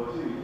国际